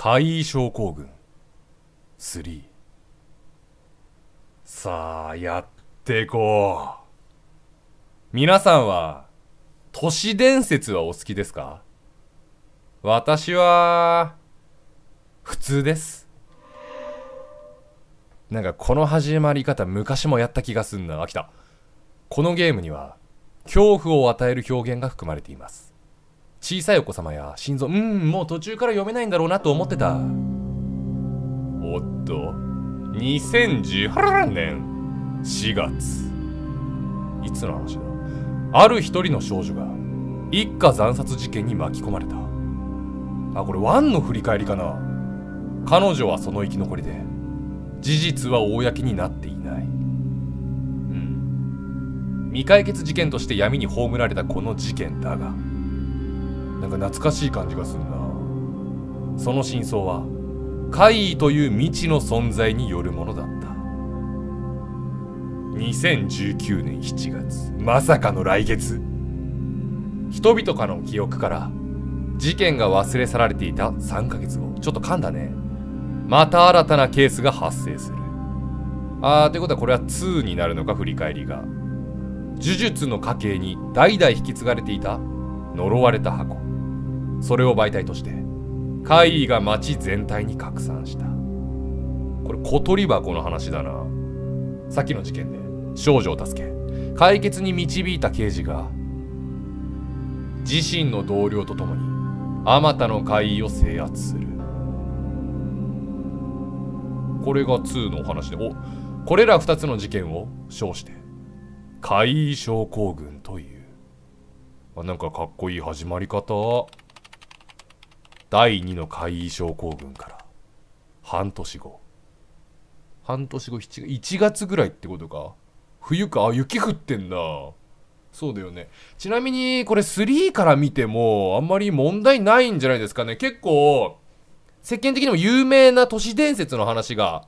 怪異症候群3さあやっていこう。皆さんは都市伝説はお好きですか？私は普通です。なんかこの始まり方昔もやった気がすんな。あ来た。このゲームには恐怖を与える表現が含まれています。小さいお子様や心臓。うんもう途中から読めないんだろうなと思ってた。おっと。2018年。4月。いつの話だ。ある一人の少女が一家惨殺事件に巻き込まれた。あこれワンの振り返りかな。彼女はその生き残りで事実は公になっていない。うん。未解決事件として闇に葬られたこの事件だがなんか懐かしい感じがすんな。その真相は怪異という未知の存在によるものだった。2019年7月まさかの来月。人々からの記憶から事件が忘れ去られていた3ヶ月後。ちょっと噛んだね。また新たなケースが発生する。あーということはこれは2になるのか振り返りが。呪術の家系に代々引き継がれていた呪われた箱。それを媒体として怪異が町全体に拡散した。これ小鳥箱の話だな。さっきの事件で少女を助け解決に導いた刑事が自身の同僚と共にあまたの怪異を制圧する。これが2のお話でおこれら2つの事件を称して怪異症候群という。あなんかかっこいい始まり方。第2の怪異症候群から。半年後。半年後7 1月ぐらいってことか。冬か。あ雪降ってんな。そうだよね。ちなみにこれ3から見てもあんまり問題ないんじゃないですかね。結構世間的にも有名な都市伝説の話が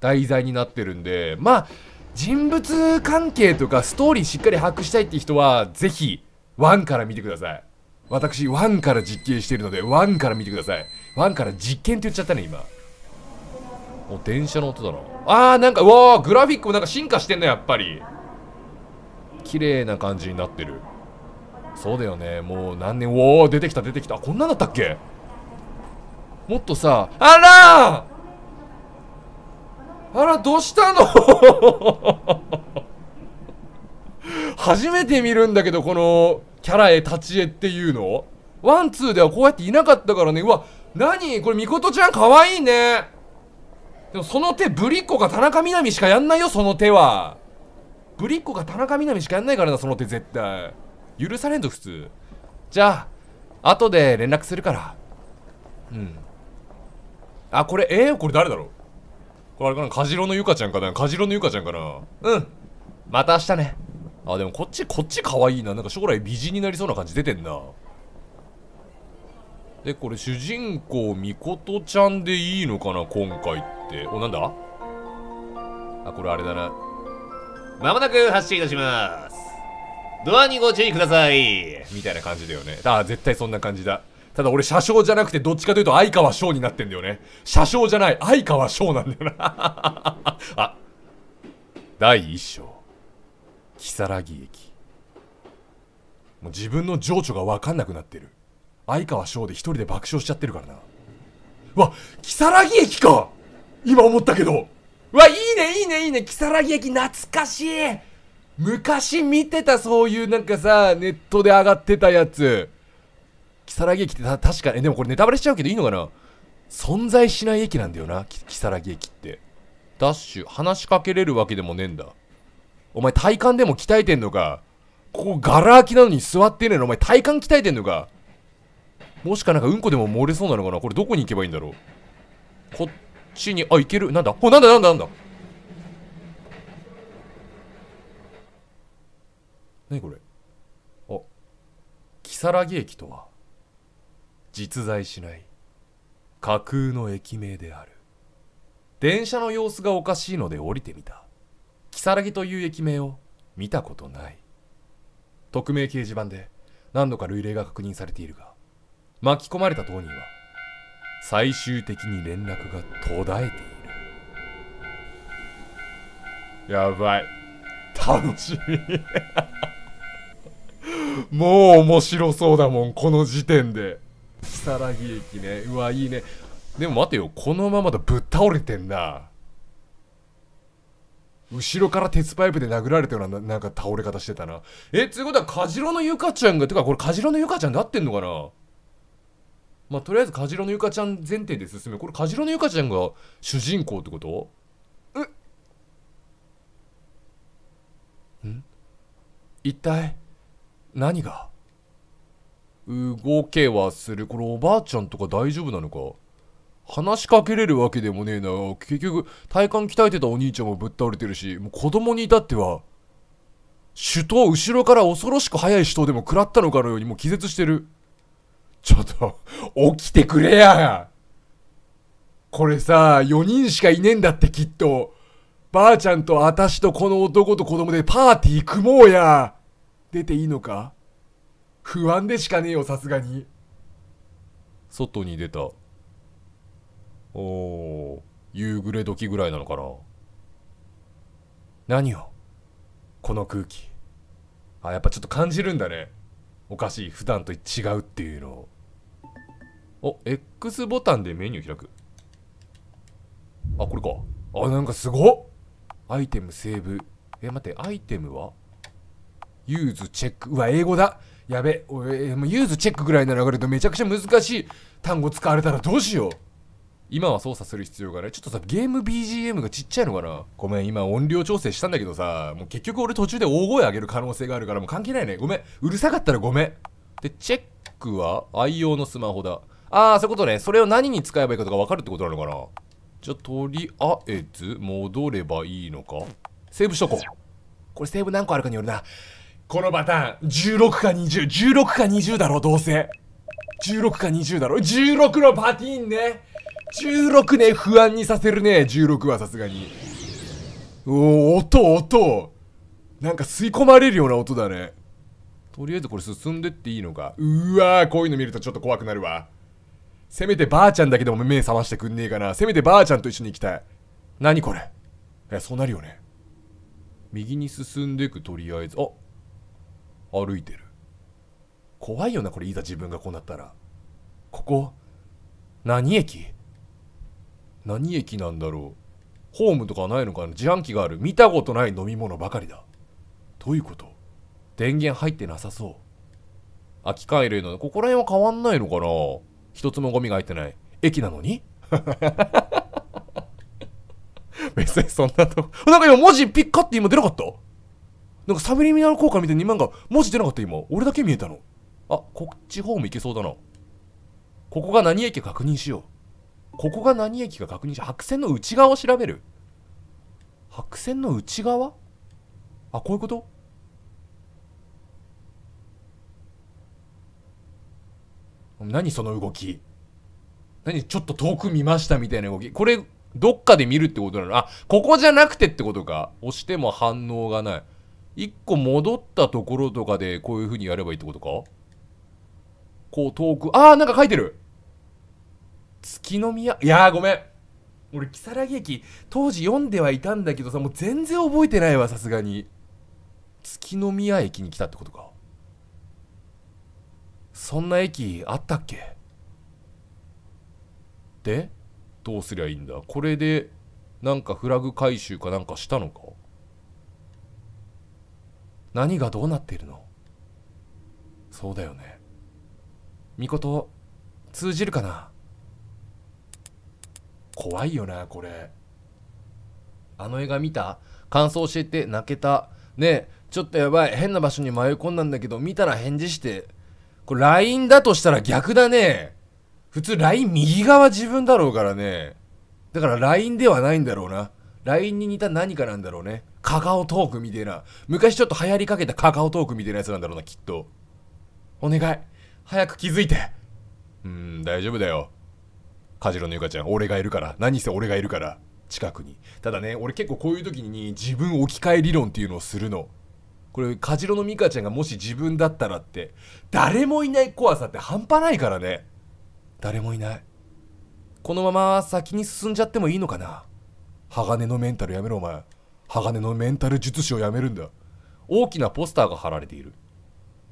題材になってるんで。まあ人物関係とかストーリーしっかり把握したいって人はぜひ1から見てください。私1から実験しているので1から見てください。1から実験って言っちゃったね今。お電車の音だな。あーなんかうわーグラフィックもなんか進化してんねやっぱり。綺麗な感じになってる。そうだよね。もう何年おお出てきた出てきた。こんなんだったっけ？もっとさあらあらどうしたの？初めて見るんだけどこのキャラへ立ち絵っていうの？ワンツーではこうやっていなかったからね。うわ何？これみことちゃんかわいいね。でもその手ぶりっ子か田中みな実しかやんないよその手は。ぶりっ子か田中みな実しかやんないからなその手絶対。許されんぞ普通。じゃあ後で連絡するから。うん。あこれえー、これ誰だろう？これあれかな？カジロのゆかちゃんかな？カジロのゆかちゃんかな？うん。また明日ね。あでもこっちこっち可愛いな。なんか将来美人になりそうな感じ出てんな。でこれ主人公みことちゃんでいいのかな今回って。おなんだ？あこれあれだな。まもなく発進いたします。ドアにご注意ください。みたいな感じだよね。あ絶対そんな感じだ。ただ俺車掌じゃなくてどっちかというと相川翔になってんだよね。車掌じゃない相川翔なんだよな。あ第一章如月駅。もう自分の情緒が分かんなくなってる。相川翔で一人で爆笑しちゃってるからな。うわ如月駅か！今思ったけど。わいいねいいねいいね。如月駅懐かしい。昔見てたそういうなんかさネットで上がってたやつ。如月駅って確かにでもこれネタバレしちゃうけどいいのかな？存在しない駅なんだよなき如月駅って。ダッシュ話しかけれるわけでもねえんだ。お前体幹でも鍛えてんのか？ここガラ空きなのに座ってねえの？お前体幹鍛えてんのか？もしかなんかうんこでも漏れそうなのかな？これどこに行けばいいんだろう？こっちにあ行ける？なんだ？おなんだ？なんだ？なんだ？何これ？あ如月駅とは実在しない架空の駅名である。電車の様子がおかしいので降りてみた。如月という駅名を。見たことない。匿名掲示板で何度か類例が確認されているが巻き込まれた当人は最終的に連絡が途絶えている。やばい。楽しみ。もう面白そうだもんこの時点で。如月駅ね。うわいいね。でも待てよ。このままだ。ぶっ倒れてんな。後ろから鉄パイプで殴られたようななんか倒れ方してたな。えつうことはカジロのゆかちゃんがてかこれカジロのゆかちゃんで合ってんのかな？まあとりあえずカジロのゆかちゃん前提で進めこれカジロのゆかちゃんが主人公ってこと？ん？一体何が？動けはする。これおばあちゃんとか大丈夫なのか？話しかけれるわけでもねえな。結局体幹鍛えてたお兄ちゃんもぶっ倒れてるしもう子供に至っては手刀後ろから恐ろしく速い手刀でも食らったのかのようにもう気絶してる。ちょっと起きてくれや。これさ4人しかいねえんだってきっと。ばあちゃんとあたしとこの男と子供でパーティー組もうや。出ていいのか？不安でしかねえよさすがに。外に出た。お夕暮れ時ぐらいなのかな。何よこの空気。あやっぱちょっと感じるんだね。おかしい。普段と違うっていうのを。お X ボタンでメニュー開く。あこれか。あなんかすごっ。アイテムセーブ。え待ってアイテムは？ユーズチェック。うわ英語だ。やべ。えもうユーズチェックぐらいな流れとめちゃくちゃ難しい単語使われたらどうしよう。今は操作する必要がない。ちょっとさゲーム BGM がちっちゃいのかな？ごめん今音量調整したんだけどさもう結局俺途中で大声上げる可能性があるからもう関係ないね。ごめんうるさかったらごめん。でチェックは愛用のスマホだ。ああそういうことね。それを何に使えばいいかとか分かるってことなのかな？じゃとりあえず戻ればいいのか？セーブしとこう。これセーブ何個あるかによるな。このパターン。16か2016か20だろどうせ。16か20だろ16のパティーンね。16ね不安にさせるね。16はさすがに。おお音音。なんか吸い込まれるような音だね。とりあえずこれ進んでっていいのか。うわーこういうの見るとちょっと怖くなるわ。せめてばあちゃんだけでも目覚ましてくんねえかな。せめてばあちゃんと一緒に行きたい。何これ？えそうなるよね。右に進んでいくとりあえず。あ歩いてる。怖いよなこれ。いざ自分がこうなったら。ここ？何駅？何駅なんだろう？ホームとかないのかな？自販機がある。見たことない飲み物ばかりだ。どういうこと？電源入ってなさそう。空き帰れの。ここら辺は変わんないのかな？一つもゴミが入ってない。駅なのに？別にそんなとこ。なんか今文字ピッカって今出なかった？なんかサブリミナル効果みたいになんか文字出なかった？今。俺だけ見えたの。あこっちホーム行けそうだな。ここが何駅確認しよう。ここが何駅か確認し白線の内側を調べる？白線の内側？あこういうこと？何その動き？何ちょっと遠く見ましたみたいな動き？これどっかで見るってことなの？あここじゃなくてってことか。押しても反応がない。一個戻ったところとかでこういう風にやればいいってことか？こう遠くあーなんか書いてる。月の宮？いやごめん。俺如月駅当時読んではいたんだけどさもう全然覚えてないわさすがに。月の宮駅に来たってことか。そんな駅あったっけ？でどうすりゃいいんだ？これでなんかフラグ回収かなんかしたのか？何がどうなってるの？そうだよね。みこと通じるかな？怖いよなこれ。あの映画見た？感想教えて。泣けた。ねちょっとやばい。変な場所に迷い込んだんだけど見たら返事して。これ LINE だとしたら逆だね。普通 LINE 右側自分だろうからね。だから LINE ではないんだろうな。LINE に似た何かなんだろうね。カカオトークみたいな。昔ちょっと流行りかけたカカオトークみたいなやつなんだろうなきっと。お願い。早く気づいて。うーん大丈夫だよ。カジロのゆかちゃん俺がいるから。何せ俺がいるから。近くに。ただね俺結構こういう時に自分置き換え理論っていうのをするの。これカジロのミカちゃんがもし自分だったらって。誰もいない怖さって半端ないからね。誰もいない。このまま先に進んじゃってもいいのかな。鋼のメンタルやめろお前。鋼のメンタル術師をやめるんだ。大きなポスターが貼られている。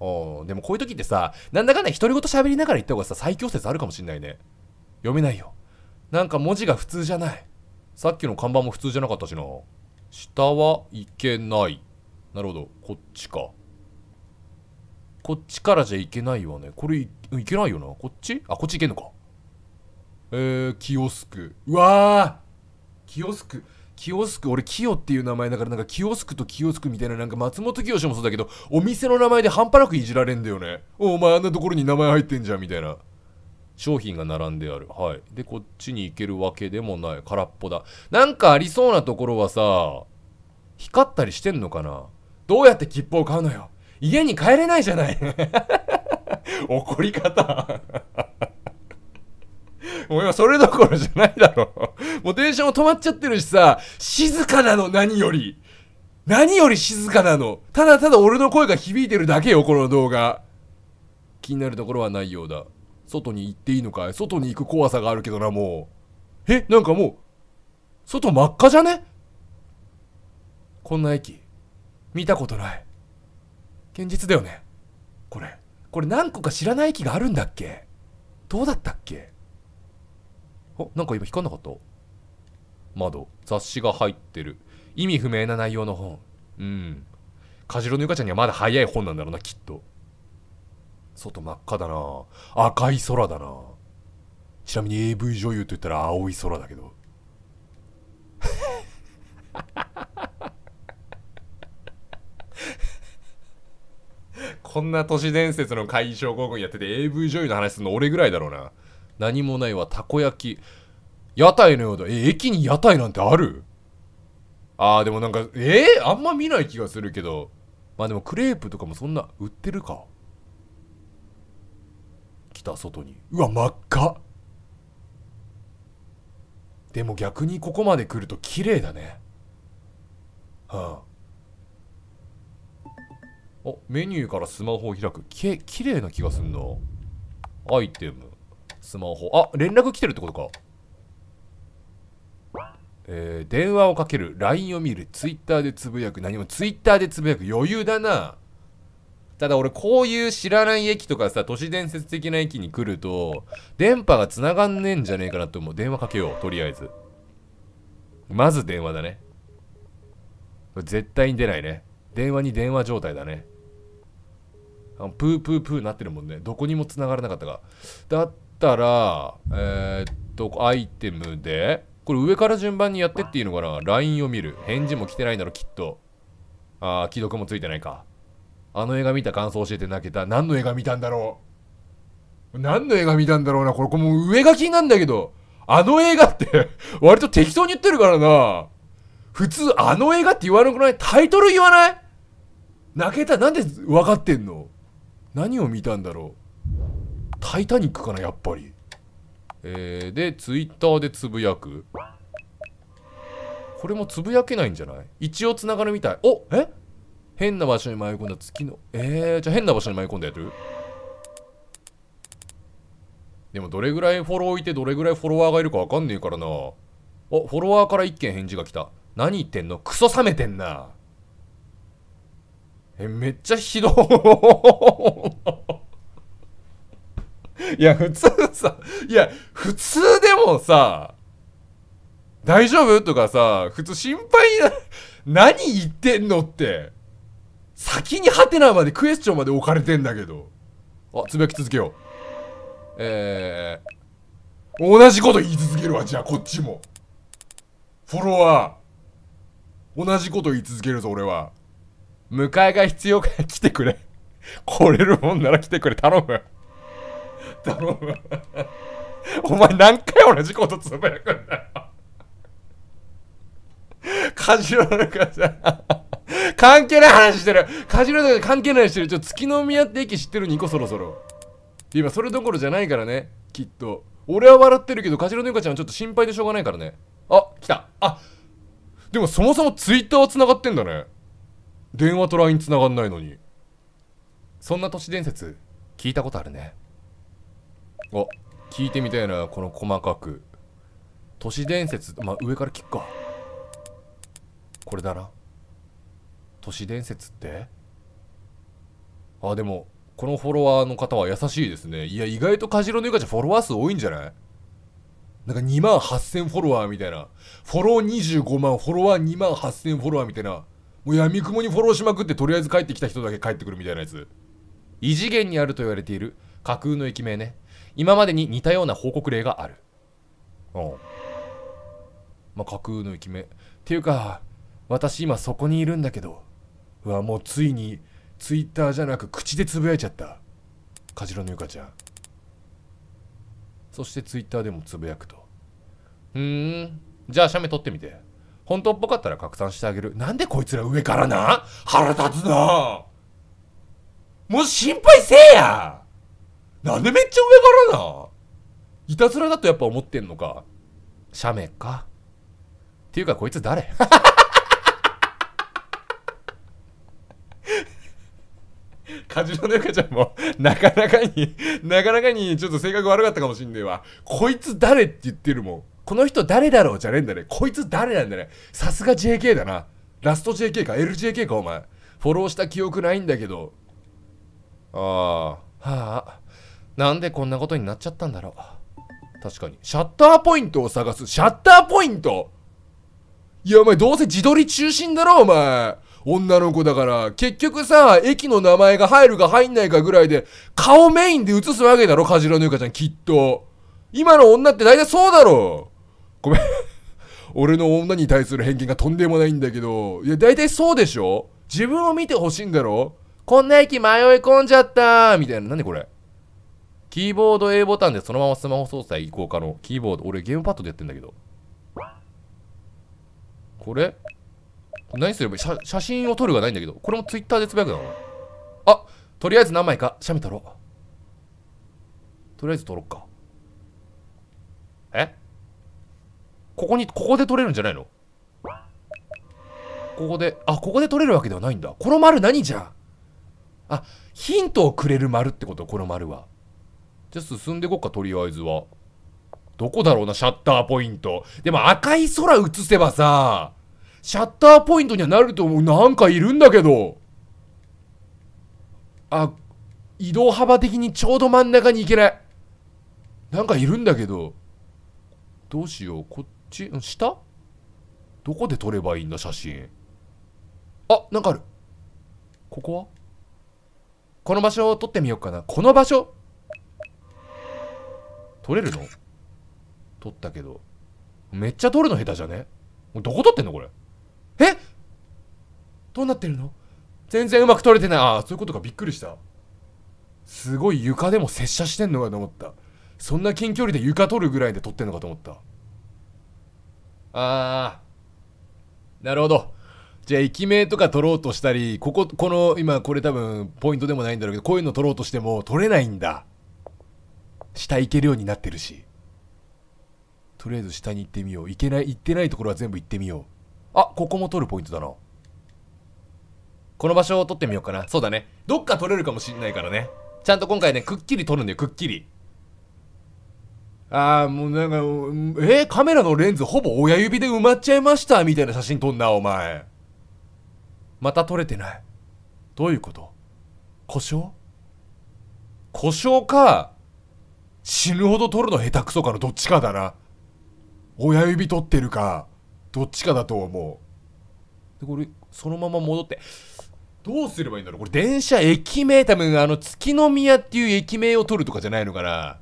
ああでもこういう時ってさなんだかんだ独り言喋りながら言った方がさ最強説あるかもしんないね。読めないよ。なんか文字が普通じゃない。さっきの看板も普通じゃなかったしな。下はいけない。なるほど。こっちか。こっちからじゃいけないわね。これいけないよな。こっち？あこっちいけんのか。えー、キオスク。うわー！キオスク。キオスク俺キヨっていう名前だからなんかキオスクとキオスクみたいななんか松本清もそうだけどお店の名前で半端なくいじられんだよね。お前あんなところに名前入ってんじゃんみたいな。商品が並んであるはいでこっちに行けるわけでもない空っぽだなんかありそうなところはさ光ったりしてんのかな？どうやって切符を買うのよ？家に帰れないじゃない 怒り方 もう今それどころじゃないだろ。もう電車も止まっちゃってるしさ、静かなの、何より。何より静かなの。ただただ俺の声が響いてるだけよ、この動画。気になるところはないようだ。外に行っていいのかい？外に行く怖さがあるけどな、もう。え、なんかもう、外真っ赤じゃね？こんな駅、見たことない。現実だよね。これ。これ何個か知らない駅があるんだっけ？どうだったっけ？おなんか今光んなかった？窓雑誌が入ってる。意味不明な内容の本。うん。カジロのゆかちゃんにはまだ早い本なんだろうなきっと。外真っ赤だな。赤い空だな。ちなみに AV 女優と言ったら青い空だけど。こんな都市伝説の怪異症候群やってて AV 女優の話するの俺ぐらいだろうな。何もないわたこ焼き。屋台のようだ。え駅に屋台なんてある？あーでもなんかえー、あんま見ない気がするけど。まあでもクレープとかもそんな売ってるか。来た外に。うわ真っ赤。でも逆にここまで来ると綺麗だね。はあ。おメニューからスマホを開く。き綺麗な気がすんなアイテム。スマホ。あ連絡来てるってことか。えー、電話をかける。LINE を見る。Twitter でつぶやく。何も Twitter でつぶやく。余裕だなただ俺こういう知らない駅とかさ都市伝説的な駅に来ると電波が繋がんねえんじゃねえかなって思う電話かけようとりあえずまず電話だね絶対に出ないね電話に電話状態だねあプープープーなってるもんねどこにも繋がらなかったがだったらえー、っとアイテムでこれ上から順番にやってっていいのかな ?LINE を見る。返事も来てないんだろ、きっと。ああ、既読もついてないか。あの映画見た感想教えて泣けた。何の映画見たんだろう何の映画見たんだろうな。これ、これもう上書きなんだけど。あの映画って 割と適当に言ってるからな。普通、あの映画って言わなくない？タイトル言わない？泣けた。なんで分かってんの？何を見たんだろう？タイタニックかな、やっぱり。えー、で、ツイッターでつぶやく。これもつぶやけないんじゃない？一応つながるみたい。おえ？変な場所に迷い込んだ月の。えー、じゃあ変な場所に迷い込んだやるでもどれぐらいフォローいてどれぐらいフォロワーがいるかわかんねえからな。お、フォロワーから一件返事が来た。何言ってんの？クソ冷めてんな。え、めっちゃひどい や、普通さ、いや、普通でもさ、大丈夫？とかさ、普通心配な、何言ってんのって、先にハテナまでクエスチョンまで置かれてんだけど。あ、つぶやき続けよう。えー、同じこと言い続けるわ、じゃあこっちも。フォロワー。同じこと言い続けるぞ、俺は。迎えが必要か来てくれ。来れるもんなら来てくれ、頼む。頼む。お前何回同じことつぶやくんだよ。カジノなんかさ、関係ない話してる。カジノとか関係ない話してる。ちょ、月の宮って駅知ってる？ニコそろそろ。今それどころじゃないからね、きっと。俺は笑ってるけど、カジノのゆかちゃんはちょっと心配でしょうがないからね。あ、来た。あ、でもそもそもツイッターは繋がってんだね。電話と LINE 繋がんないのに。そんな都市伝説、聞いたことあるね。お、聞いてみたいな、この細かく。都市伝説まあ上から聞くかこれだな。都市伝説って？あでもこのフォロワーの方は優しいですね。いや意外とカジロのゆかちゃんフォロワー数多いんじゃない？なんか2万8000フォロワーみたいな。フォロー25万フォロワー2万8000フォロワーみたいな。もう闇雲にフォローしまくってとりあえず帰ってきた人だけ帰ってくるみたいなやつ。異次元にあると言われている。架空の駅名ね。今までに似たような報告例がある。うん。まあ架空の駅名。っていうか私今そこにいるんだけどうわもうついにツイッターじゃなく口でつぶやいちゃった。カジロのゆかちゃん。そしてツイッターでもつぶやくと。うーん。じゃあ写メ撮ってみて。本当っぽかったら拡散してあげる。なんでこいつら上からな？腹立つな。もう心配せえや。なんでめっちゃ上からな？いたずらだとやっぱ思ってんのか。写メか。っていうかこいつ誰？カジノのゆかちゃんもなかなかになかなかにちょっと性格悪かったかもしんねえわ。こいつ誰って言ってるもん。この人誰だろうじゃねえんだね。こいつ誰なんだね。さすが JK だな。ラスト JK か。LJK かお前。フォローした記憶ないんだけど。ああはあ。なんでこんなことになっちゃったんだろう。確かに。シャッターポイントを探す。シャッターポイント？いやお前どうせ自撮り中心だろお前。女の子だから結局さ駅の名前が入るか入んないかぐらいで顔メインで映すわけだろカジロのゆかちゃんきっと。今の女って大体そうだろごめん。俺の女に対する偏見がとんでもないんだけど。いや大体そうでしょ。自分を見てほしいんだろ。こんな駅迷い込んじゃったみたいな。何これ。キーボード A ボタンでそのままスマホ操作移行可能キーボード。俺ゲームパッドでやってんだけど。これ何すればいい？写真を撮るがないんだけど。これもツイッターでつぶやくなのあとりあえず何枚か写メ撮ろう。とりあえず撮ろっか。え？ここにここで撮れるんじゃないの？ここであここで撮れるわけではないんだ。この丸何じゃ？んあヒントをくれる丸ってこと？この丸は。じゃあ進んでいこっかとりあえずは。どこだろうなシャッターポイント。でも赤い空映せばさ。シャッターポイントにはなると思う。なんかいるんだけど。あ移動幅的にちょうど真ん中に行けない。なんかいるんだけど。どうしよう。こっち？下？どこで撮ればいいんだ写真。あなんかある。ここは？この場所を撮ってみようかな。この場所。撮れるの？撮ったけど。めっちゃ撮るの下手じゃね？どこ撮ってんのこれ？え？どうなってるの？全然うまく撮れてない。ああそういうことか。びっくりした。すごい床でも接写してんのかと思った。そんな近距離で床撮るぐらいで撮ってんのかと思った。あー。なるほど。じゃあ駅名とか撮ろうとしたりこここの今これ多分ポイントでもないんだろうけどこういうの撮ろうとしても撮れないんだ。下行けるようになってるし。とりあえず下に行ってみよう。行けない行ってないところは全部行ってみよう。あここも撮るポイントだな。この場所を撮ってみようかな。そうだね。どっか撮れるかもしんないからね。ちゃんと今回ねくっきり撮るんだよくっきり。あーもうなんかえーカメラのレンズほぼ親指で埋まっちゃいましたみたいな写真撮んなお前。また撮れてない。どういうこと？故障？故障か死ぬほど撮るの下手くそかのどっちかだな。親指取ってるか。どっちかだと思う。でこれそのまま戻って。どうすればいいんだろう。これ電車駅名多分あの月宮っていう駅名を取るとかじゃないのかな。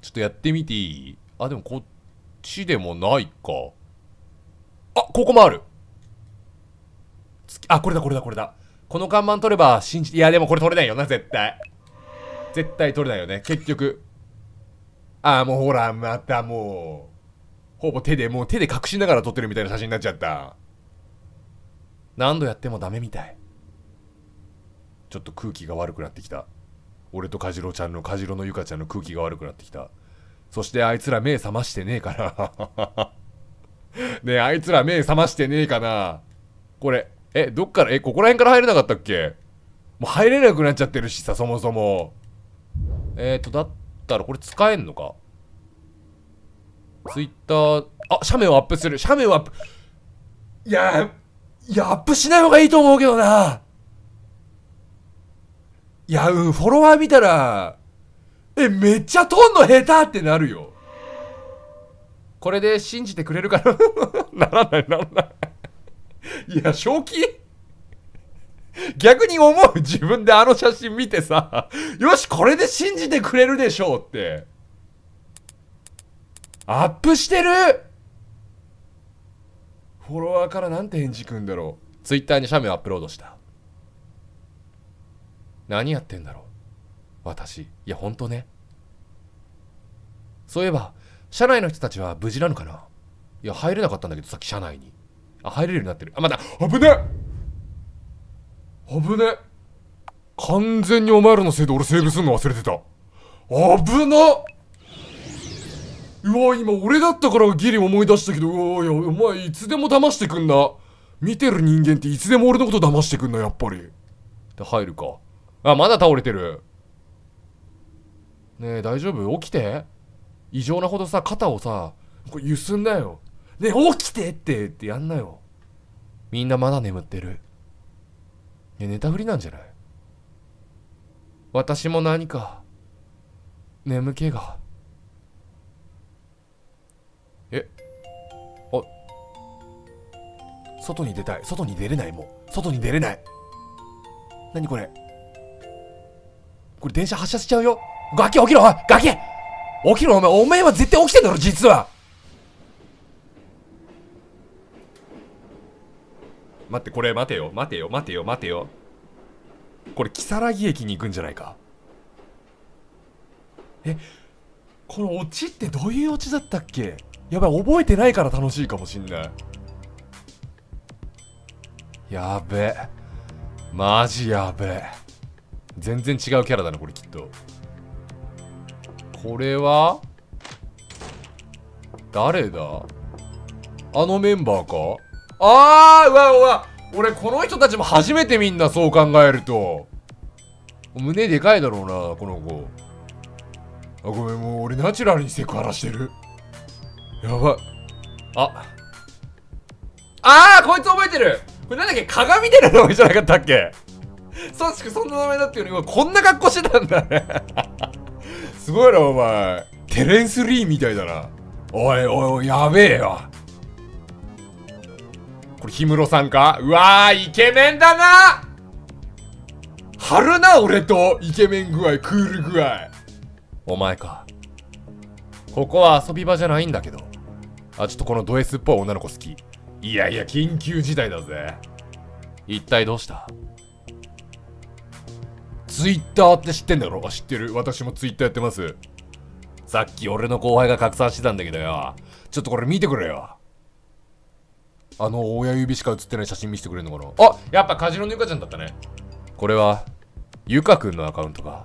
ちょっとやってみていい？あでもこっちでもないか。あここもある。月あこれだこれだこれだ。この看板取れば信じいやでもこれ取れないよな絶対。絶対取れないよね。結局。あもうほらまたもう。ほぼ手でもう手で隠しながら撮ってるみたいな写真になっちゃった。何度やってもダメみたい。ちょっと空気が悪くなってきた。俺とカジロちゃんのカジロのゆかちゃんの空気が悪くなってきた。そしてあいつら目覚ましてねえから。ねえあいつら目覚ましてねえかな。これえどっからえここら辺から入れなかったっけ？もう入れなくなっちゃってるしさそもそも。えーとだったらこれ使えんのか？ツイッターあ写メをアップする。写メをアップ。いやいやアップしない方がいいと思うけどな。いやうんフォロワー見たらえめっちゃ撮んの下手ってなるよ。これで信じてくれるかな？ならないならない。いや正気？逆に思う？自分であの写真見てさ。よしこれで信じてくれるでしょうって。アップしてる！フォロワーからなんて返事くんだろう。ツイッターに写メをアップロードした。何やってんだろう。私。いやほんとね。そういえば社内の人たちは無事なのかな。いや入れなかったんだけどさっき社内に。あ入れるようになってる。あまだ。危ね危ね完全にお前らのせいで俺セーブするの忘れてた。危なうわ今俺だったからギリ思い出したけどうわいやお前いつでも騙してくんな。見てる人間っていつでも俺のこと騙してくんなやっぱり。で入るか。あまだ倒れてる。ねえ大丈夫？起きて。異常なほどさ肩をさこれゆすんなよ。ねえ起きてってってやんなよ。みんなまだ眠ってる。ね寝たふりなんじゃない？私も何か眠気が。外に出たい。外に出れないもう。外に出れない。何これ？これ電車発車しちゃうよ。ガキ起きろおいガキ！起きろお前。お前は絶対起きてんだろ実は。待ってこれ待てよ。待てよ待てよ待てよ。これ如月駅に行くんじゃないか？え？このオチってどういうオチだったっけ？やばい覚えてないから楽しいかもしんない。やべえ。マジやべえ。全然違うキャラだなこれきっと。これは誰だ？あのメンバーか？あーうわうわ俺この人たちも初めて見んなそう考えると。胸でかいだろうなこの子。あごめんもう俺ナチュラルにセクハラしてる。やば。いあ。あーこいつ覚えてる。これなんだっけ？鏡みたいな名前じゃなかったっけ？そうしかそんな名前だっていうのにこんな格好してたんだね。すごいなお前。テレンス・リーみたいだな。おいおいやべえよ。これ氷室さんか？うわーイケメンだな。張るな俺とイケメン具合クール具合。お前か。ここは遊び場じゃないんだけど。あちょっとこのド S っぽい女の子好きいやいや緊急事態だぜ。一体どうした？ツイッターって知ってんだろ？あ知ってる。私もツイッターやってます。さっき俺の後輩が拡散してたんだけどよ。ちょっとこれ見てくれよ。あの親指しか写ってない写真見せてくれるのかな？あやっぱカジノのゆかちゃんだったね。これはゆかくんのアカウントか。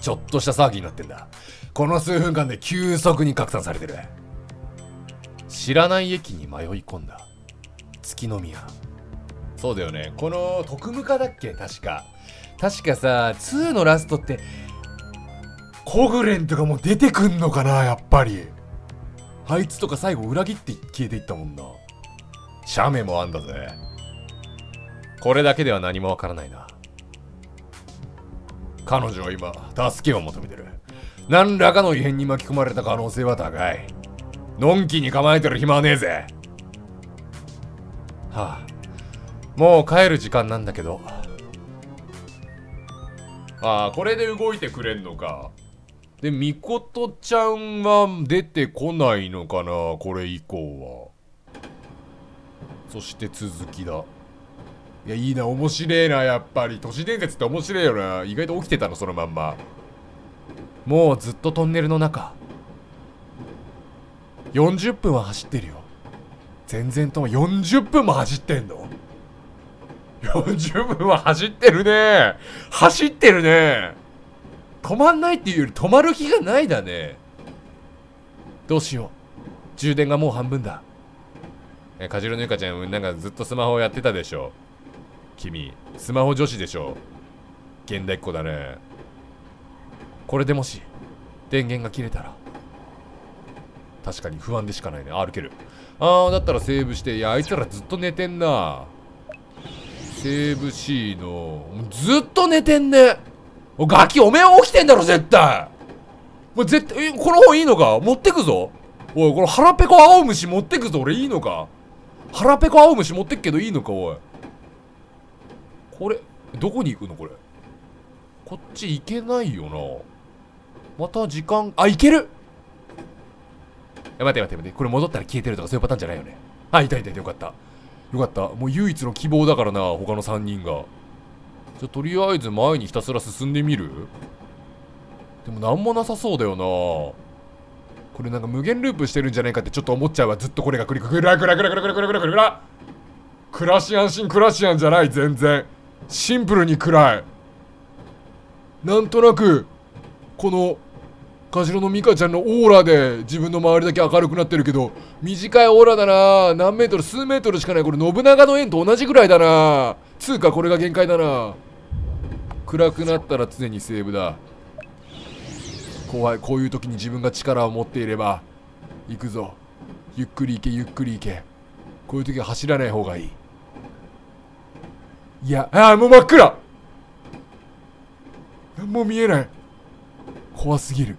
ちょっとした騒ぎになってんだ。この数分間で急速に拡散されてる知らない駅に迷い込んだ。月宮。そうだよね。この特務課だっけ？確か。確かさ2のラストってコグレンとかも出てくんのかな？やっぱり。あいつとか最後裏切って消えていったもんな。写メもあんだぜ。これだけでは何もわからないな。彼女は今助けを求めてる。何らかの異変に巻き込まれた可能性は高いのんきに構えてる暇はねえぜ。はあ。もう帰る時間なんだけど。ああこれで動いてくれんのか。でみことちゃんは出てこないのかなこれ以降は。そして続きだ。いやいいな面白えなやっぱり。都市伝説って面白いよな。意外と起きてたのそのまんま。もうずっとトンネルの中。40分は走ってるよ。全然とも40分も走ってんの？40分は走ってるね。走ってるね。止まんないっていうより止まる気がないだね。どうしよう。充電がもう半分だ。えかじろのゆかちゃんなんかずっとスマホやってたでしょ？君スマホ女子でしょ？現代っ子だね。これでもし電源が切れたら。確かに不安でしかないね。歩ける。ああだったらセーブして。いやあいつらずっと寝てんな。セーブ C のずっと寝てんね。おガキおめえ起きてんだろ絶対。もう絶対この本いいのか？持ってくぞ。おいこの腹ペコ青虫持ってくぞ。俺いいのか？腹ペコ青虫持ってくけどいいのか？おい。これどこに行くの？これ。こっち行けないよな。また時間あ行ける。え待って待って待ってこれ戻ったら消えてるとかそういうパターンじゃないよね？あいたいたいたよかった。よかった。もう唯一の希望だからな他の3人が。じゃとりあえず前にひたすら進んでみる？でもなんもなさそうだよな。これなんか無限ループしてるんじゃないかってちょっと思っちゃうわ。ずっとこれがクリククラクラクラクラクラクラクラクラクラクラシアンシンクラシアンじゃない全然シンプルに暗いなんとなくこのカジロのミカちゃんのオーラで自分の周りだけ明るくなってるけど短いオーラだな。何メートル数メートルしかない。これ信長の円と同じぐらいだな。つうかこれが限界だな。暗くなったら常にセーブだ。怖い。こういう時に自分が力を持っていれば行くぞ。ゆっくり行けゆっくり行け。こういう時は走らない方がいい。いやああもう真っ暗。何も見えない。怖すぎる。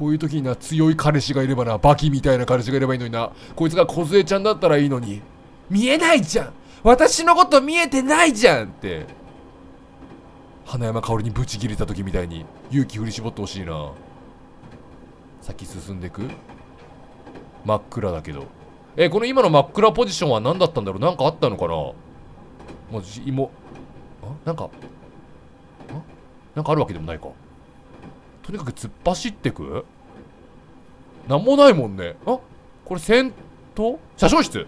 こういう時にな強い彼氏がいればなバキみたいな彼氏がいればいいのにな。こいつが梢ちゃんだったらいいのに。見えないじゃん。私のこと見えてないじゃんって。花山薫にブチ切れた時みたいに勇気振り絞ってほしいな。先進んでく？真っ暗だけど。えこの今の真っ暗ポジションは何だったんだろう？なんかあったのかな？もう芋あ？なんかあ？なんかあるわけでもないか。とにかく突っ走ってく？なんもないもんね。あこれ戦闘？車掌室？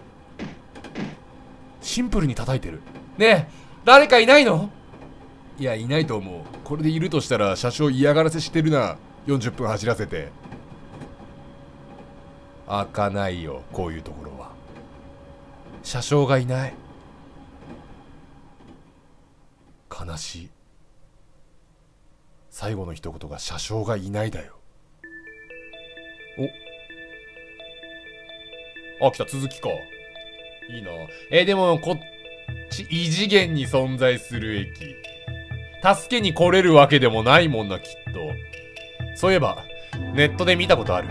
シンプルに叩いてる。ねえ誰かいないの？いやいないと思う。これでいるとしたら車掌嫌がらせしてるな。40分走らせて。開かないよこういうところは。車掌がいない。悲しい。最後の一言が車掌がいないだよ。お。あ来た。続きか。いいな。えーでもこっち異次元に存在する駅。助けに来れるわけでもないもんなきっと。そういえばネットで見たことある。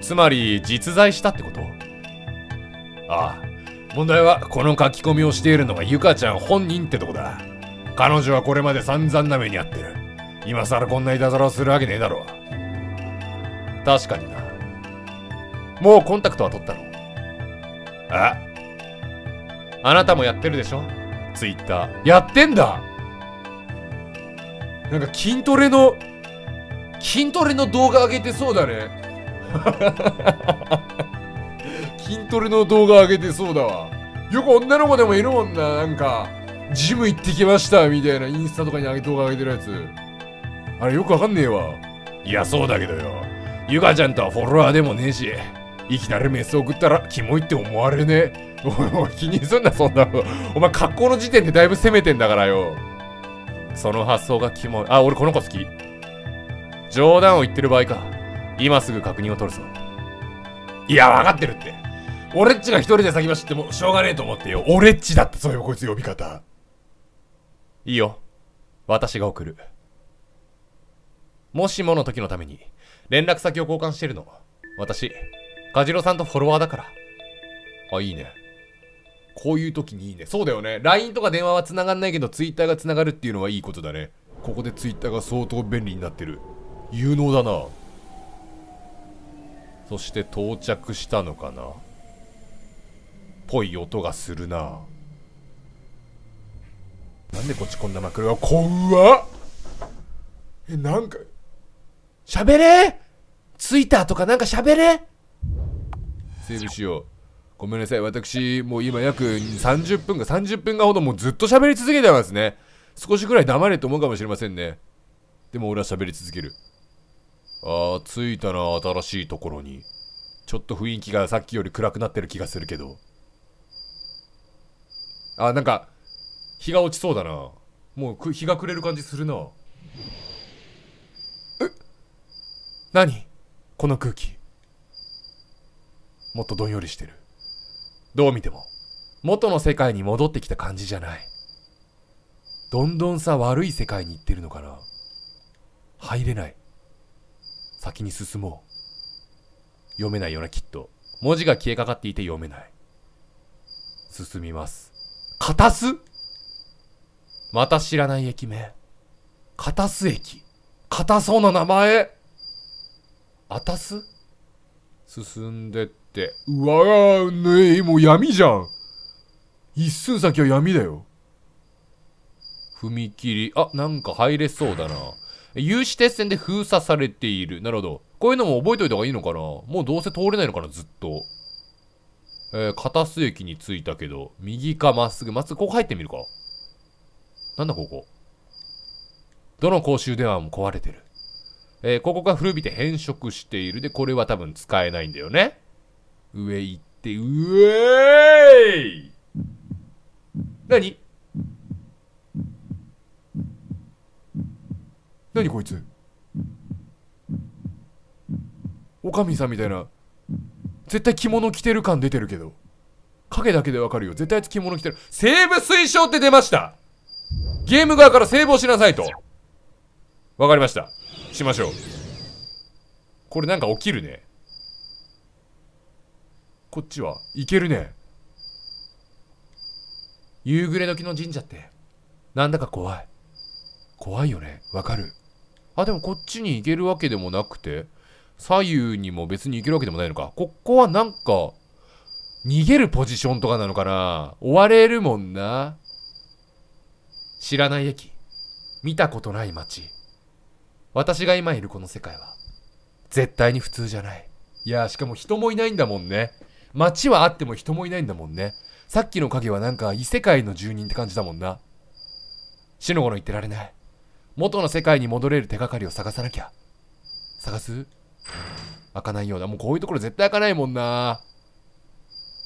つまり実在したってこと？ああ。問題はこの書き込みをしているのがゆかちゃん本人ってとこだ。彼女はこれまで散々な目に遭ってる。今更こんないたずらをするわけねえだろ確かにな。もうコンタクトは取ったの。あ？あなたもやってるでしょ？ツイッター。やってんだ。なんか筋トレの筋トレの動画上げてそうだね。筋トレの動画上げてそうだわ。よく女の子でもいるもんな。なんかジム行ってきましたみたいなインスタとかに動画上げてるやつ。あれよくわかんねえわ。いやそうだけどよ。ゆかちゃんとはフォロワーでもねえしいきなりメス送ったらキモいって思われね。えおいおい気にすんなそんな。のお前格好の時点でだいぶ攻めてんだからよ。その発想がキモい。あ俺この子好き。冗談を言ってる場合か。今すぐ確認を取るぞ。いや分かってるって。俺っちが一人で先走ってもしょうがねえと思ってよ。俺っちだってそうよこいつ呼び方。いいよ。私が送る。もしもの時のために連絡先を交換してるの私カジロさんとフォロワーだから。あいいね。こういう時にいいね。そうだよね。LINE とか電話は繋がんないけど Twitter が繋がるっていうのはいいことだね。ここで Twitter が相当便利になってる。有能だな。そして到着したのかな。ぽい音がするな。なんでこっちこんな真っ暗が怖っ。えなんか喋れ？ツイッターとかなんか喋れ？セーブしよう。ごめんなさい。私もう今約30分か30分間ほどもうずっと喋り続けてますね。少しぐらい黙れと思うかもしれませんね。でも俺は喋り続ける。あー着いたな新しいところに。ちょっと雰囲気がさっきより暗くなってる気がするけど。あなんか日が落ちそうだな。もう日が暮れる感じするな。何？この空気。もっとどんよりしてる。どう見ても。元の世界に戻ってきた感じじゃない。どんどんさ悪い世界に行ってるのかな。入れない。先に進もう。読めないよなきっと。文字が消えかかっていて読めない。進みます。片すまた知らない駅名。片す駅。硬そうな名前？あたす？進んでって。うわーねえもう闇じゃん。一寸先は闇だよ。踏切。あなんか入れそうだな。有刺鉄線で封鎖されている。なるほど。こういうのも覚えておいた方がいいのかな。もうどうせ通れないのかなずっと。えー、片須駅に着いたけど右かまっすぐ。まっすぐここ入ってみるか。なんだここ。どの公衆電話も壊れてる。えー、ここが古びて変色している。でこれは多分使えないんだよね。上行ってうえーい！何？何こいつ？おかみさんみたいな絶対着物着てる感出てるけど。影だけでわかるよ。絶対あいつ着物着てる。セーブ推奨って出ました。ゲーム側からセーブをしなさいと。わかりました。しましょう。これなんか起きるね。こっちはいけるね。夕暮れ時の神社ってなんだか怖い。怖いよね。わかる。あでもこっちに行けるわけでもなくて左右にも別に行けるわけでもないのか。ここはなんか逃げるポジションとかなのかな。追われるもんな。知らない駅。見たことない街。私が今いるこの世界は絶対に普通じゃない。いやしかも人もいないんだもんね。街はあっても人もいないんだもんね。さっきの影はなんか異世界の住人って感じだもんな。死の子の言ってられない。元の世界に戻れる手がかりを探さなきゃ。探す？開かないようだもうこういうところ絶対開かないもんな。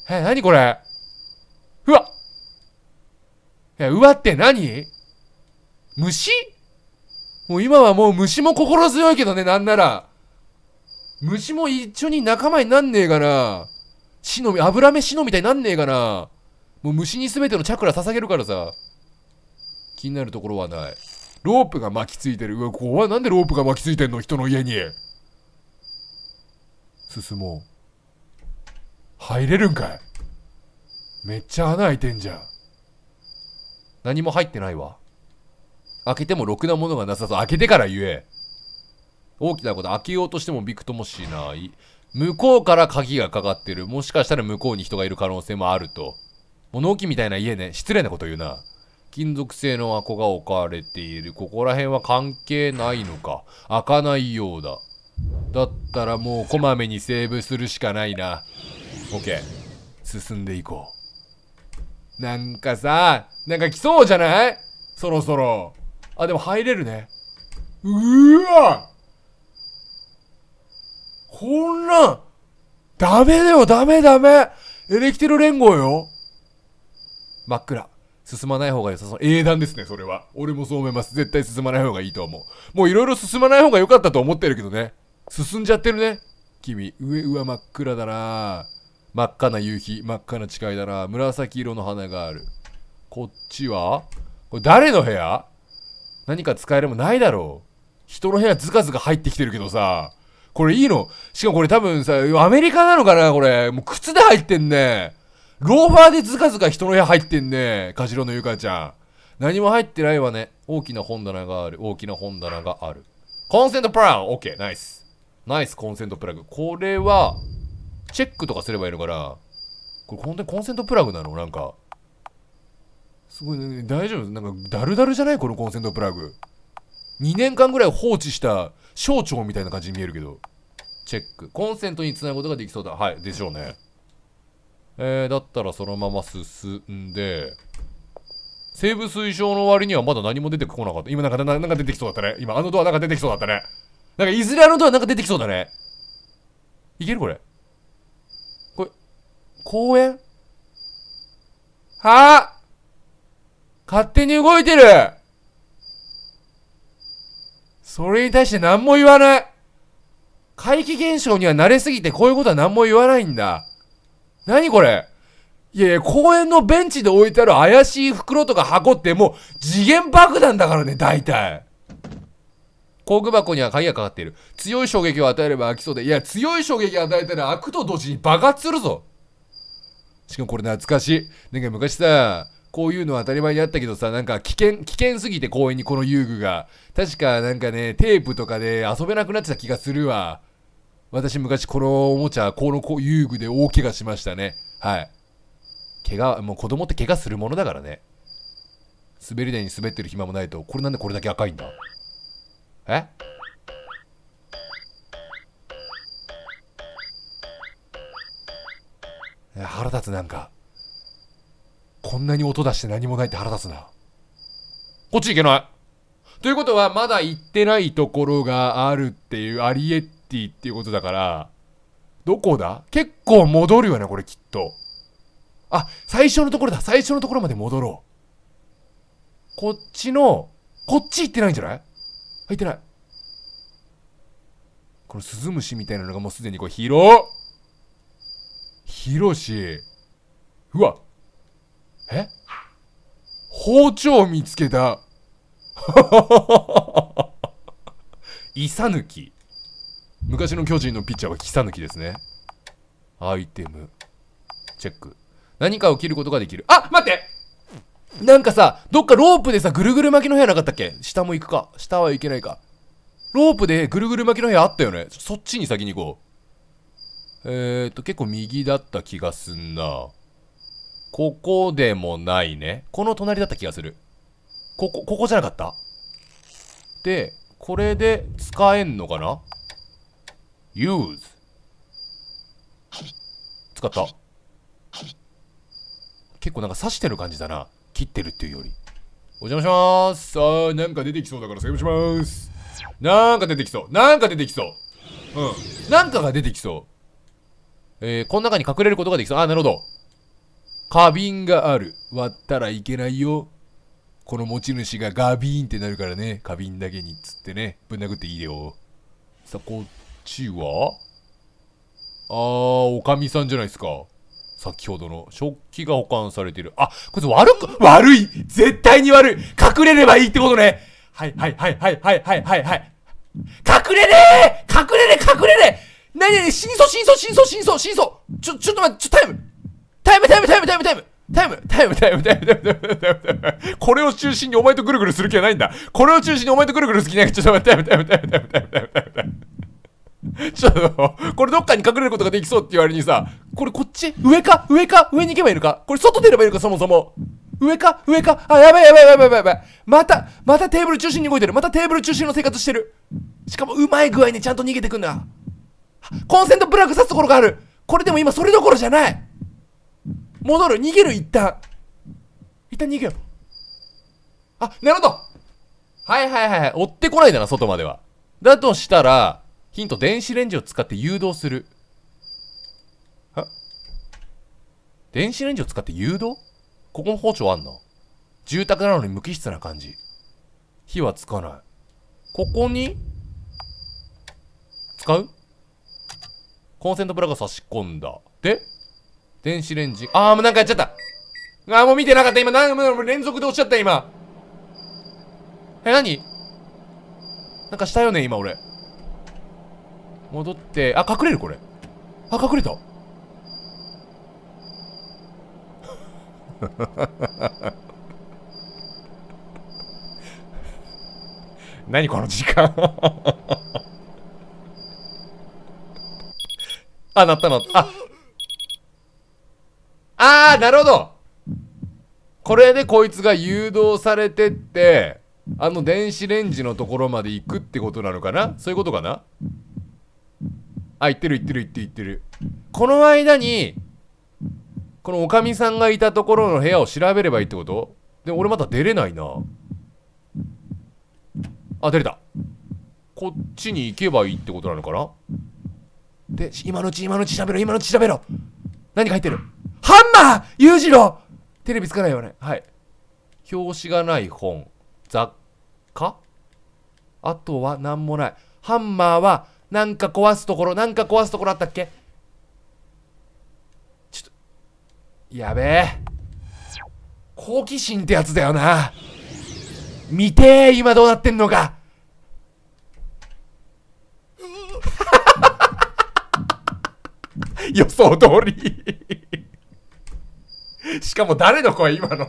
え何これ？うわえうわって何？虫？もう今はもう虫も心強いけどね、なんなら。虫も一緒に仲間になんねえかな。死の、油目死のみたいになんねえかな。もう虫に全てのチャクラ捧げるからさ。気になるところはない。ロープが巻きついてる。うわ、怖い。なんでロープが巻きついてんの？人の家に。進もう。入れるんかいめっちゃ穴開いてんじゃん。何も入ってないわ。開けてもろくなものがなさそう。開けてから言え。大きなこと開けようとしてもびくともしない。向こうから鍵がかかってる。もしかしたら向こうに人がいる可能性もあると。物置みたいな家ね。失礼なこと言うな。金属製の箱が置かれている。ここら辺は関係ないのか。開かないようだ。だったらもうこまめにセーブするしかないな。OK。進んでいこう。なんかさ、なんか来そうじゃない？そろそろ。あ、でも入れるね。うわこんなんダメだよ、ダメダメエレキテル連合よ真っ暗。進まない方が良さそう。英断ですね、それは。俺もそう思います。絶対進まない方がいいと思う。もういろいろ進まない方が良かったと思ってるけどね。進んじゃってるね。君。上、上真っ暗だな真っ赤な夕日、真っ赤な誓いだな紫色の花がある。こっちは？これ誰の部屋？何か使えるもないだろう。人の部屋ズカズカ入ってきてるけどさ。これいいの？しかもこれ多分さ、アメリカなのかな？これ。もう靴で入ってんね。ローファーでズカズカ人の部屋入ってんね。カジロのゆかちゃん。何も入ってないわね。大きな本棚がある。大きな本棚がある。コンセントプラグオッケー、ナイス。ナイスコンセントプラグ。これは、チェックとかすればいいのかな？これ本当にコンセントプラグなの？なんか。すごいね。大丈夫？なんか、ダルダルじゃない？このコンセントプラグ。2年間ぐらい放置した省庁みたいな感じに見えるけど。チェック。コンセントにつなぐことができそうだ。はい。でしょうね。えー、だったらそのまま進んで、セーブ推奨の割にはまだ何も出てこなかった。今なんか、なんか出てきそうだったね。今あのドアなんか出てきそうだったね。なんかいずれあのドアなんか出てきそうだね。いけるこれ。これ、公園？はあ？勝手に動いてるそれに対して何も言わない怪奇現象には慣れすぎてこういうことは何も言わないんだ。何これいやいや、公園のベンチで置いてある怪しい袋とか箱ってもう次元爆弾だからね、大体。工具箱には鍵がかかっている。強い衝撃を与えれば開きそうで、いや、強い衝撃を与えたら開くと同時に爆発するぞ。しかもこれ懐かしい。なんか昔さ、こういうのは当たり前にあったけどさ、なんか危険、危険すぎて公園にこの遊具が。確かなんかね、テープとかで遊べなくなってた気がするわ。私昔このおもちゃ、この遊具で大怪我しましたね。はい。怪我、もう子供って怪我するものだからね。滑り台に滑ってる暇もないと、これなんでこれだけ赤いんだ？え？え腹立つなんか。こんなに音出して何もないって腹立つな。こっち行けないということは、まだ行ってないところがあるっていう、アリエッティっていうことだから、どこだ？結構戻るよね、これきっと。あ、最初のところだ。最初のところまで戻ろう。こっちの、こっち行ってないんじゃない？入ってない。このスズムシみたいなのがもうすでにこう広広し。うわ。え？包丁を見つけた。イサヌキ。昔の巨人のピッチャーはキサヌキですね。アイテム。チェック。何かを切ることができる。あ待ってなんかさ、どっかロープでさ、ぐるぐる巻きの部屋なかったっけ？下も行くか。下は行けないか。ロープでぐるぐる巻きの部屋あったよね。そっちに先に行こう。えーっと、結構右だった気がすんな。ここでもないね。この隣だった気がする。ここ、ここじゃなかった？で、これで使えんのかな ?use。使った。結構なんか刺してる感じだな。切ってるっていうより。お邪魔しまーす。さあ、なんか出てきそうだから、お邪魔します。なんか出てきそう。なんか出てきそう。うん。なんかが出てきそう。えー、この中に隠れることができそう。あ、なるほど。花瓶がある。割ったらいけないよ。この持ち主がガビーンってなるからね。花瓶だけにっつってね。ぶん殴っていいよ。さあ、こっちは？あー、おかみさんじゃないですか。先ほどの食器が保管されている。あ、こいつ悪く、悪い絶対に悪い隠れればいいってことねはいはいはいはいはいはいはいはい。隠れれー隠れれ隠れれなになに真相真相真相真相真相ちょ、ちょっと待って、ちょ、タイムタイムタイムタイムタイムタイムタイムタイムタイムタイムタイムタイムタイムタイムこれを中心にお前とぐるぐるする気はないんだこれを中心にお前とぐるぐるする気ないちょっと待ってタイムタイムタイムタイムタイムタイムタイムタイムちょっと、これどっかに隠れることができそうって言われにさ、これこっち上か上か上に行けばいいのかこれ外出ればいいのかそもそも。上か上かあ、やばいやばいやばいやばいやばい。また、またテーブル中心に動いてる。またテーブル中心の生活してる。しかもうまい具合にちゃんと逃げてくんだ。コンセントブラック刺すところがある。これでも今それどころじゃない。戻る。逃げる一旦。一旦逃げよう。あ、なるほどはいはいはいはい。追ってこないんだな、外までは。だとしたら、ヒント、電子レンジを使って誘導する。は？電子レンジを使って誘導？ここも包丁あんの？住宅なのに無機質な感じ。火はつかない。ここに？使う？コンセントプラグ差し込んだ。で？電子レンジ。あー、もうなんかやっちゃった。あー、もう見てなかった。今、なんもう連続で押しちゃった、今。え、何？なんかしたよね、今俺。戻って、あ、隠れるこれ。あ、隠れた。何この時間？あ、なったなった。ああー、なるほど。これでこいつが誘導されてって、あの電子レンジのところまで行くってことなのかな？そういうことかな？あ、行ってる行ってる行ってる行ってる。この間に、このおかみさんがいたところの部屋を調べればいいってこと？で俺まだ出れないな。あ、出れた。こっちに行けばいいってことなのかな？で、今のうち今のうち調べろ今のうち調べろ。何書いてる。ハンマー裕次郎テレビつかないよね。はい。表紙がない本。雑貨？あとは何もない。ハンマーはなんか壊すところ、なんか壊すところあったっけ？ちょっと、やべえ好奇心ってやつだよな見てー今どうなってんのか 予想通り しかも誰の声今の。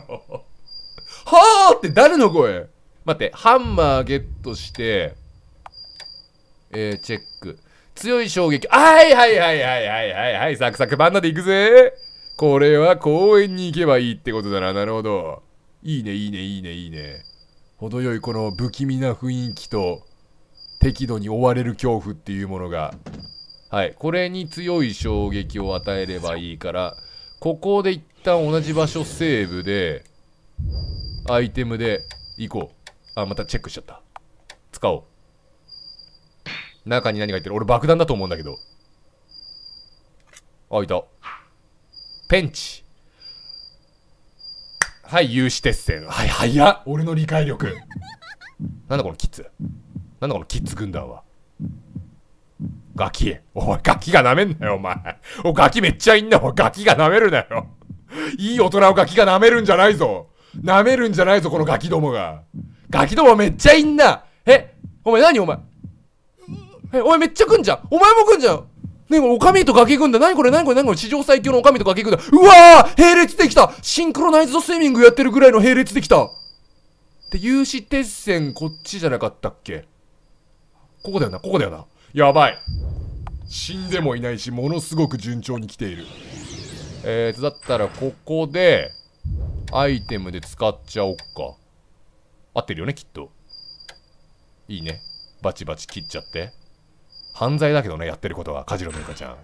はあって誰の声？待ってハンマーゲットしてえー、チェック。強い衝撃。はいはいはいはいはいはいはいサクサクバンナで行くぜ。これは公園に行けばいいってことだな。なるほど。いいねいいねいいねいいね。程よいこの不気味な雰囲気と適度に追われる恐怖っていうものが。はいこれに強い衝撃を与えればいいからここで一旦同じ場所セーブでアイテムで行こう。あまたチェックしちゃった。使おう。中に何が入ってる？俺爆弾だと思うんだけど。あいた。ペンチ。はい有刺鉄線。はい早っ。俺の理解力。なんだこのキッズ。なんだこのキッズ軍団はガキ。おいガキが舐めんなよお前。おガキめっちゃいんだおガキが舐めるなよ。いい大人をガキが舐めるんじゃないぞ。舐めるんじゃないぞこのガキどもが。ガキどもめっちゃいんな。えお前何お前？え、お前めっちゃ来んじゃん？お前も来んじゃん？ねえ、おかみとガキ軍団。何これ何これ何これ？史上最強のおかみとガキ軍団。うわー並列できた。シンクロナイズドスイミングやってるぐらいの並列できた。で、有刺鉄線こっちじゃなかったっけ？ここだよな、ここだよな。やばい。死んでもいないし、ものすごく順調に来ている。えーと、だったらここで、アイテムで使っちゃおっか。合ってるよね、きっと。いいね。バチバチ切っちゃって。犯罪だけどね、やってることは、カジロメイカちゃん。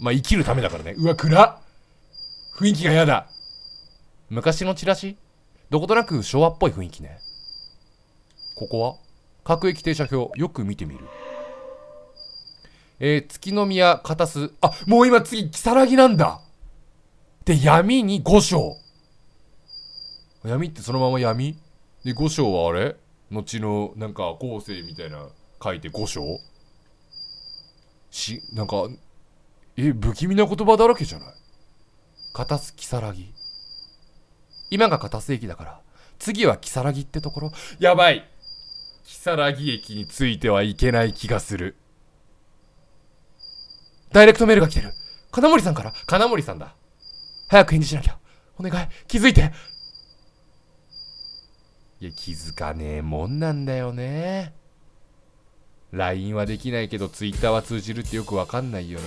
まあ、生きるためだからね。うわ、暗っ雰囲気が嫌だ。昔のチラシ？どことなく昭和っぽい雰囲気ね。ここは？各駅停車表、よく見てみる。えー、月宮片須。あ、もう今次、如月なんだで、闇に五章。闇ってそのまま闇？で、五章はあれ？後の、なんか、後世みたいな、書いて五章？し、なんか、え、不気味な言葉だらけじゃない？片須如月。今が片須駅だから、次は如月ってところ？やばい如月駅についてはいけない気がする。ダイレクトメールが来てる。金森さんから金森さんだ。早く返事しなきゃ。お願い、気づいて。いや、気づかねえもんなんだよね。LINE はできないけど Twitter は通じるってよくわかんないよ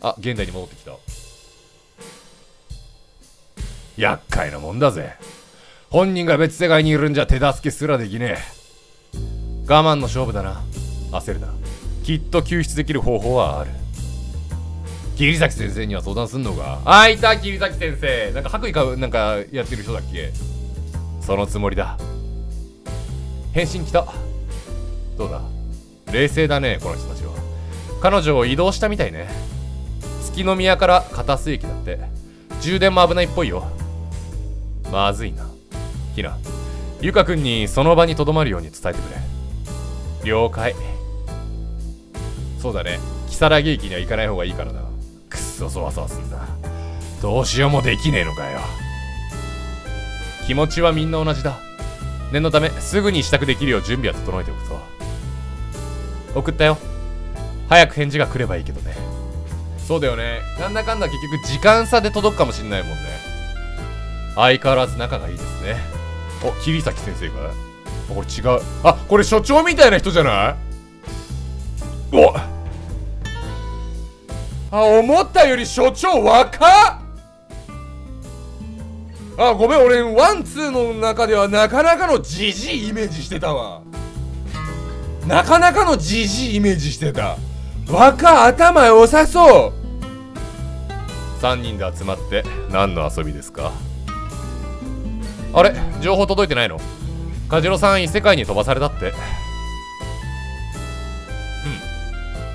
な。あ、現代に戻ってきた。厄介なもんだぜ。本人が別世界にいるんじゃ手助けすらできねえ。我慢の勝負だな。焦るな。きっと救出できる方法はある。桐崎先生には相談すんのか？あ、いた桐崎先生なんか白衣かなんかやってる人だっけ？そのつもりだ。返信来た。どうだ？冷静だね、この人たちは。彼女を移動したみたいね。月宮から片須駅だって。充電も危ないっぽいよ。まずいな。ひな、ゆかくんにその場にとどまるように伝えてくれ。了解。そうだね。如月駅には行かない方がいいからな。っそそわそわすんだ。どうしようもできねえのかよ。気持ちはみんな同じだ。念のため、すぐに支度できるよう準備は整えておくぞ。送ったよ。早く返事が来ればいいけどね。そうだよね。なんだかんだ結局時間差で届くかもしんないもんね。相変わらず仲がいいですね。お、桐崎先生かこれ違う。あ、これ所長みたいな人じゃない？おあ、思ったより所長若っ。あ、ごめん、俺、ワン、ツーの中ではなかなかのジジイイメージしてたわ。なかなかのジジイイメージしてた。若頭良さそう。3人で集まって何の遊びですか？あれ情報届いてないの？カジロさん異世界に飛ばされたって。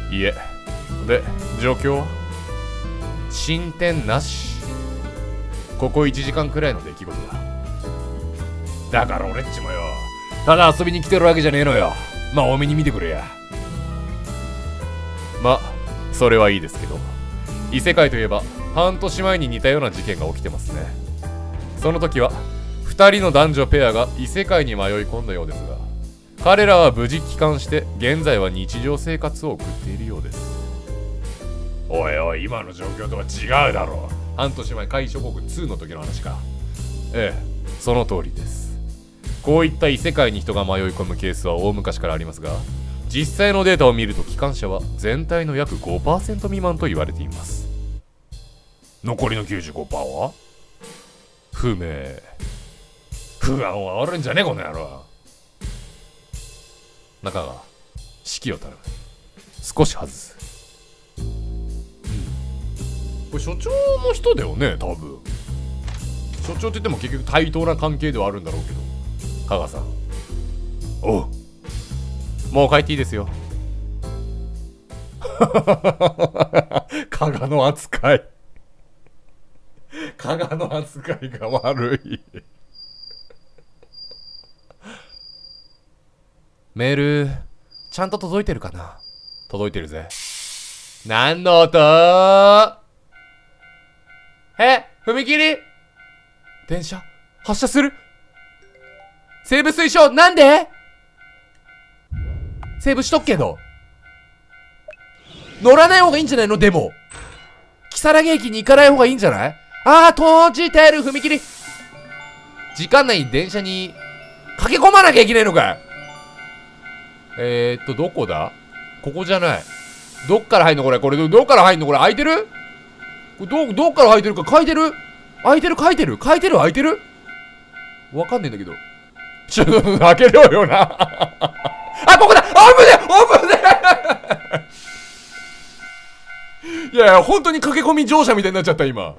うん。いいえ。で状況は？進展なし。ここ1時間くらいの出来事だ。だから俺っちもよただ遊びに来てるわけじゃねえのよ。まあ多めに見てくれや。まあそれはいいですけど。異世界といえば半年前に似たような事件が起きてますね。その時は2人の男女ペアが異世界に迷い込んだようですが彼らは無事帰還して現在は日常生活を送っているようです。おいおい今の状況とは違うだろ。う半年前海諸国2の時の話か。ええその通りです。こういった異世界に人が迷い込むケースは大昔からありますが実際のデータを見ると機関車は全体の約5%未満と言われています。残りの95%は？不明。不安はあるんじゃねこの野郎。中が指揮を頼む。少し外すこれ所長の人だよね多分。所長って言っても結局対等な関係ではあるんだろうけど。加賀さん。おう。もう帰っていいですよ。加賀の扱い。加賀の扱いが悪い。メールちゃんと届いてるかな？届いてるぜ。何の音？え踏切？電車？発車する？西武水晶？なんで？セーブしとっけど。乗らない方がいいんじゃないの？でも。如月駅に行かない方がいいんじゃない？ああ閉じてる。踏切。時間内に電車に駆け込まなきゃいけないのかえー、っとどこだ？ここじゃない。どっから入んのこれ？これどどっから入んのこれ？開いてる？これどどっから開いてるか。書いてる？開いてる？書いてる？書いてる？開いてる？わかんねえんだけど。ちょっと開けろよな。あここだ！オープンでオープンでいやいや本当に駆け込み乗車みたいになっちゃった今。